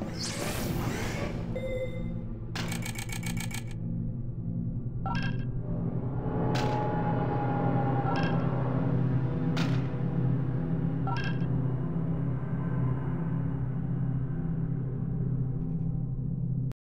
you